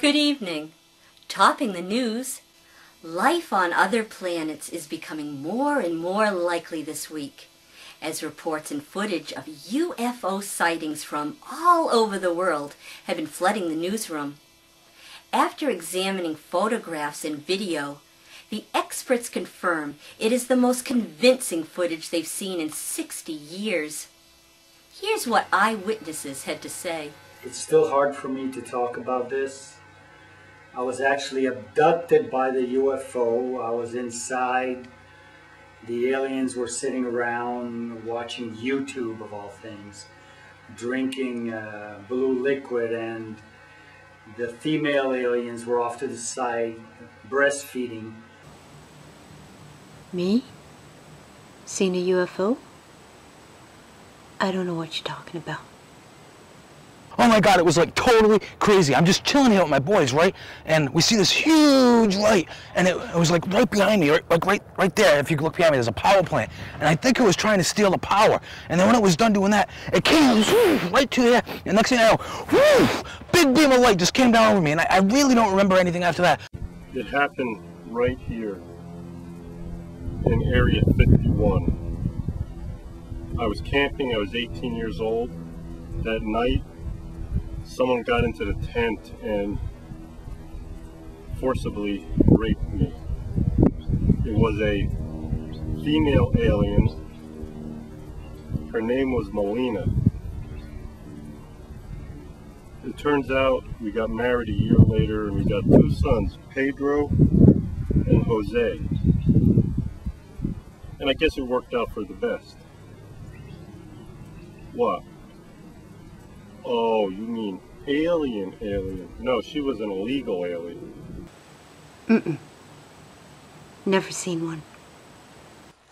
Good evening. Topping the news, life on other planets is becoming more and more likely this week as reports and footage of UFO sightings from all over the world have been flooding the newsroom. After examining photographs and video, the experts confirm it is the most convincing footage they've seen in 60 years. Here's what eyewitnesses had to say. It's still hard for me to talk about this. I was actually abducted by the UFO. I was inside. The aliens were sitting around watching YouTube, of all things, drinking uh, blue liquid, and the female aliens were off to the side breastfeeding. Me? Seen a UFO? I don't know what you're talking about. Oh my God, it was like totally crazy. I'm just chilling here with my boys, right? And we see this huge light, and it, it was like right behind me, right, like right, right there. If you look behind me, there's a power plant, and I think it was trying to steal the power. And then when it was done doing that, it came whoo, right to there. And next thing I know, whoo, big beam of light just came down over me, and I, I really don't remember anything after that. It happened right here in Area 51. I was camping, I was 18 years old. That night, someone got into the tent and forcibly raped me. It was a female alien. Her name was Melina. It turns out we got married a year later and we got two sons, Pedro and Jose. And I guess it worked out for the best. What? Oh, you mean alien alien. No, she was an illegal alien. Mm-mm. Never seen one.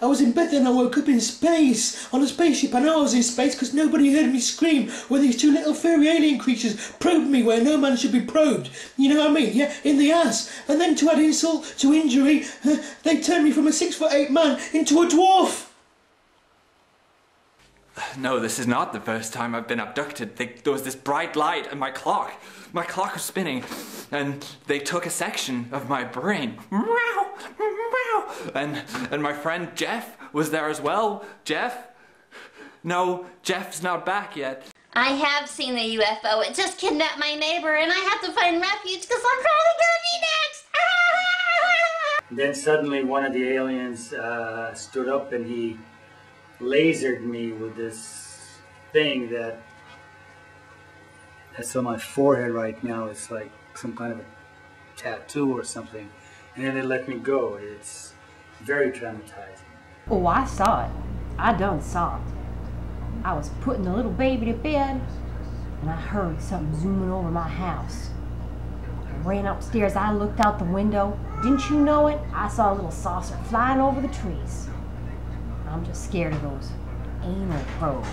I was in bed then I woke up in space, on a spaceship. and I was in space because nobody heard me scream when these two little furry alien creatures probed me where no man should be probed. You know what I mean? Yeah, in the ass. And then to add insult to injury, uh, they turned me from a six foot eight man into a dwarf. No, this is not the first time I've been abducted. They, there was this bright light and my clock. My clock was spinning, and they took a section of my brain. Meow, meow. And and my friend Jeff was there as well. Jeff? No, Jeff's not back yet. I have seen the UFO. It just kidnapped my neighbor, and I have to find refuge because I'm probably gonna be next. Then suddenly one of the aliens uh, stood up and he lasered me with this thing that that's on my forehead right now. It's like some kind of a tattoo or something. And then they let me go. It's very traumatizing. Oh, I saw it. I done saw it. I was putting the little baby to bed, and I heard something zooming over my house. I ran upstairs. I looked out the window. Didn't you know it? I saw a little saucer flying over the trees. I'm just scared of those anal probes.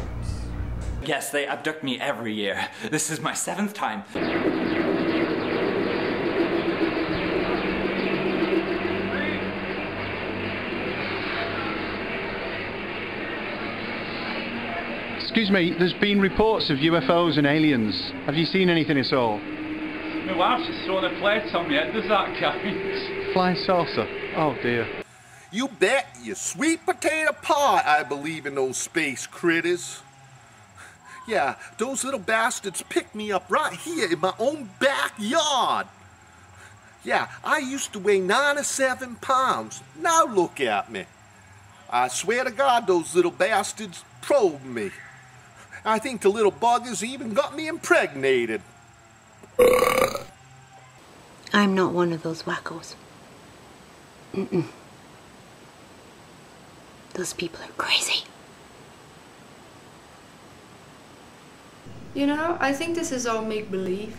Yes, they abduct me every year. This is my seventh time. Excuse me, there's been reports of UFOs and aliens. Have you seen anything at all? My wife's just thrown a plate on me head, does that count? Flying saucer? Oh dear. You bet you sweet potato pie I believe in those space critters. Yeah, those little bastards picked me up right here in my own backyard. Yeah, I used to weigh 97 pounds. Now look at me. I swear to God those little bastards probed me. I think the little buggers even got me impregnated. I'm not one of those wackos. Mm-mm. Those people are crazy. You know, I think this is all make-believe.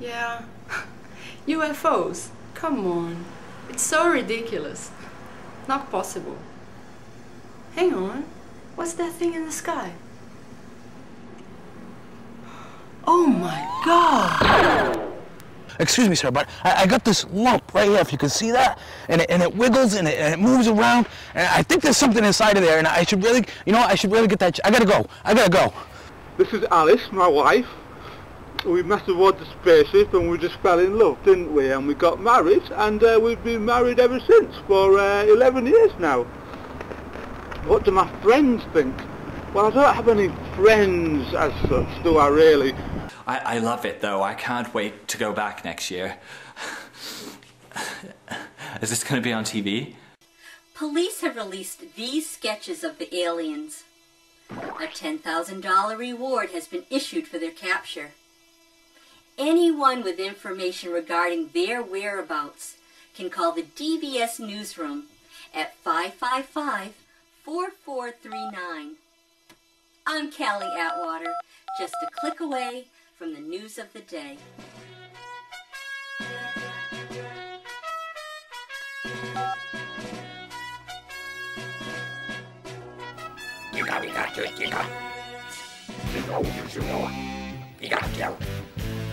Yeah. UFOs. Come on. It's so ridiculous. Not possible. Hang on. What's that thing in the sky? Oh my god! Excuse me, sir, but I, I, got this lump right here, if you can see that, and it, and it wiggles and it, and it, moves around, and I think there's something inside of there, and I should really, you know, I should really get that. I gotta go. I gotta go. This is Alice, my wife. We met aboard the spaceship and we just fell in love, didn't we? And we got married and uh, we've been married ever since for uh, 11 years now. What do my friends think? Well, I don't have any friends as such, do I really? I, I love it though. I can't wait to go back next year. Is this going to be on TV? Police have released these sketches of the aliens. A $10,000 reward has been issued for their capture. Anyone with information regarding their whereabouts can call the DVS newsroom at 555 4439. I'm Callie Atwater, just a click away from the news of the day. Giga, giga, giga. Giga, giga. Giga, giga.